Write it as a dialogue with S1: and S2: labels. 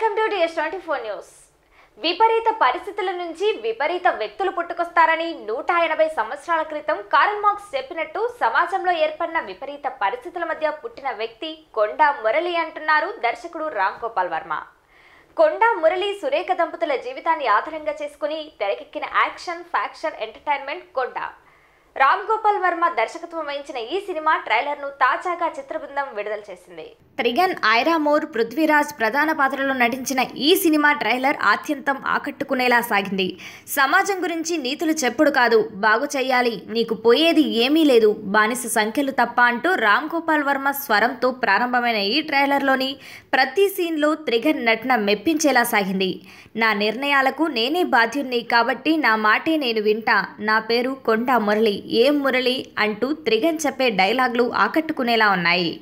S1: Welcome to DS twenty four news. విపరీత పరిస్థితుల నుంచి విపరీత వ్యక్తులు పుట్టుకొస్తారని నూట ఎనభై సంవత్సరాల క్రితం కారల్ మార్క్స్ చెప్పినట్టు సమాజంలో ఏర్పడిన విపరీత పరిస్థితుల మధ్య పుట్టిన వ్యక్తి కొండా మురళి అంటున్నారు దర్శకుడు రామ్ గోపాల్ వర్మ. కొండా మురళి సురేఖ దంపతుల జీవితాన్ని ఆధారంగా చేసుకుని తెరకెక్కిన action faction entertainment Konda. Ram Gopal Varma దర్శకత్వం వహించిన ఈ సినిమా ట్రైలర్ను తాజాగా చిత్రబృందం విడుదల చేసింది. త్రిగన్ ఐరామోర్ పృథ్వీరాజ్ ప్రధాన పాత్రలో నటించిన ఈ సినిమా ట్రైలర్ ఆత్యంతం ఆకట్టుకునేలా సాగింది. సమాజం గురించి నీతులు చెప్పుడు కాదు. బాగు చెయ్యాలి. నీకు పోయేది ఏమీ లేదు. బానిస సంఖ్యలు తప్ప అంటూ రామ్ గోపాల్ వర్మ స్వరంతో ప్రారంభమైన ఈ ట్రైలర్లోని ప్రతి సీన్లో త్రిగన్ నటన మెప్పించేలా సాగింది. నా నిర్ణయాలకు నేనే బాధ్యుణ్ణి కాబట్టి నా మాటే నేను వింటా. నా పేరు కొండా మురళి ఏం మురళి అంటూ త్రిగన్ చెప్పే డైలాగ్లు ఆకట్టుకునేలా ఉన్నాయి.